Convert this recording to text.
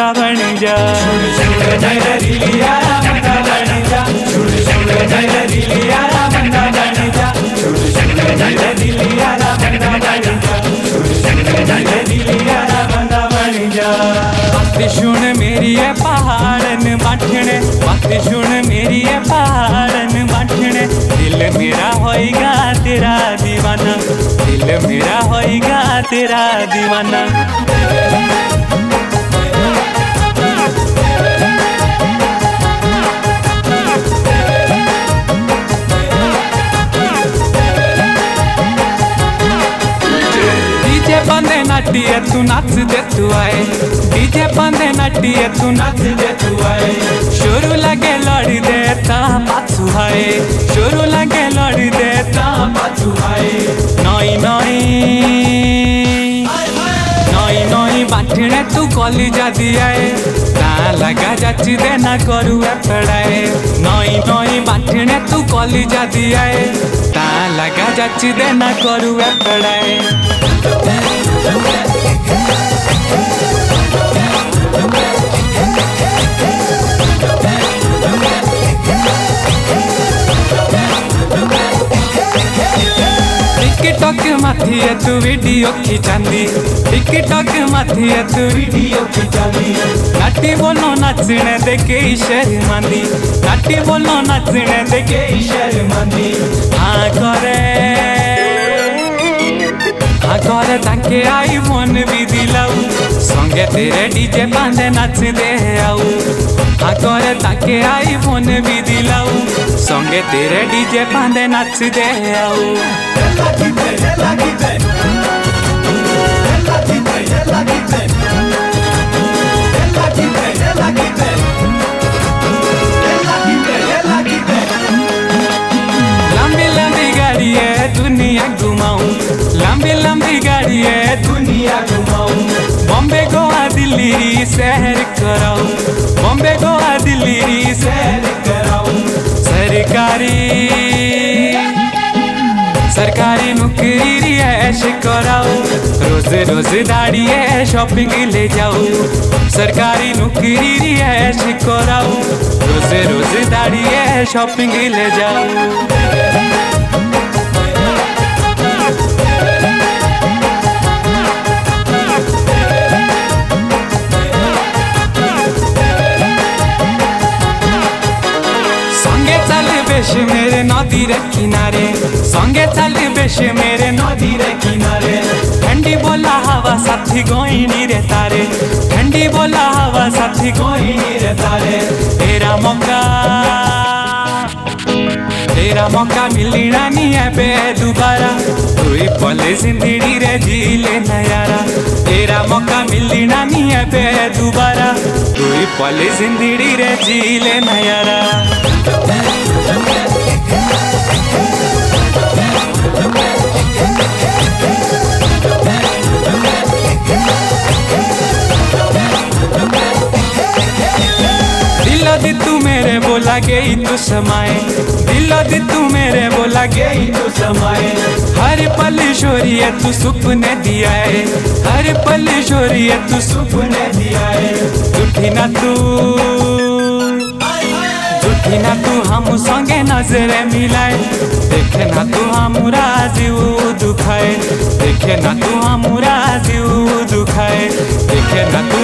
दिल बन जा बात सुन मेरी है पहाड़न बाटने बात सुन मेरी है पहाड़न बाटने दिल मेरा होएगा तेरा दीवाना दिल मेरा होएगा तेरा दीवाना नाटिए तू नाच दे तू आए। डीजे बंदे नाटिए तू नाच दे तू आए। शुरू लगे लड़ी दे ता पाछू आए। शुरू लगे लड़ी दे ता पाछू आए। नई नई। नई नई बाटने तू कली जा दियाए ता लगा जाची दे ना करू एपड़ाए नई नई बाटने तू कली जाची दे ना करू एपड़ाए टिकटॉक माथिए तू वीडियो माथिए तू वीडियो नाटी बोलो नाचने देखे शर्मांदी नाटी बोलो नाचने देखे शर्मांदी हाँ करे. हाँ करे ताके आई मन भी दिलाऊ संगे तेरे डीजे बांधे नाच दे आऊ. हाँ करे ताके आई मन भी दिलाऊ संगे तेरे डीजे बांधे नाच दे आऊ दिल्ली शहर कराऊं। बॉम्बे, गोवा, दिल्ली शहर कराऊं। सरकारी सरकारी नौकरी रिहायश कराओ रोज रोज दाड़ी शॉपिंग ले जाओ सरकारी नौकरी रिहायश कराओ रोज रोज है शॉपिंग ले जाओ बेश मेरे नदी रे किनारे, संगे चल बेश मेरे नदी रे किनारे। ठंडी बोला हवा साथी गोइनी रे तारे, ठंडी बोला हवा साथी गोइनी रे तारे। तेरा मौका तेरा मौका मिलना नहीं है बे दुबारा। कोई पले ज़िंदगी रे जी ले नयारा। तेरा मौका मिलना नहीं है बे दुबारा। कोई पले ज़िंदगी रे जी ले नयारा। गई तू समाए दिलो दी तू मेरे बोला गई तू समाए हर पल शोरिए तू सुपने दिया है हर पल शोरिए तू सुपने दिया है झूठी ना तू। झूठी ना तू, हम संगे नजरे मिलाए। देखे ना तू, हम राजू दुखाए। देखे ना तू, हम राजू दुखाए। देखे ना तू